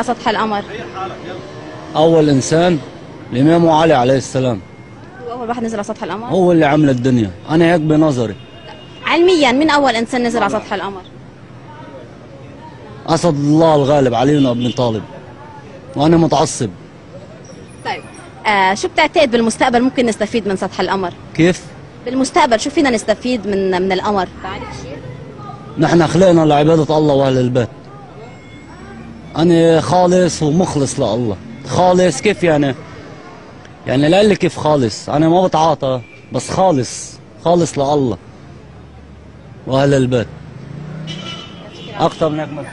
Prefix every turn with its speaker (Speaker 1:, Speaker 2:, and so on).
Speaker 1: على سطح القمر.
Speaker 2: أول إنسان الامام علي عليه السلام.
Speaker 1: هو اول واحد نزل على سطح القمر؟
Speaker 2: هو اللي عمل الدنيا. أنا هيك بنظري.
Speaker 1: علميا مين أول إنسان نزل على سطح القمر؟
Speaker 2: أسد الله الغالب علي بن طالب. وأنا متعصب.
Speaker 1: طيب آه شو بتعتقد بالمستقبل ممكن نستفيد من سطح القمر؟
Speaker 2: كيف؟
Speaker 1: بالمستقبل شو فينا نستفيد من من القمر؟
Speaker 2: نحن خلقنا لعبادة الله وأهل البيت. أنا خالص ومخلص لله. خالص كيف يعني؟ يعني لا لي كيف خالص؟ أنا ما بتعاطى بس خالص خالص لله. وأهل البيت. أكثر من هيك ما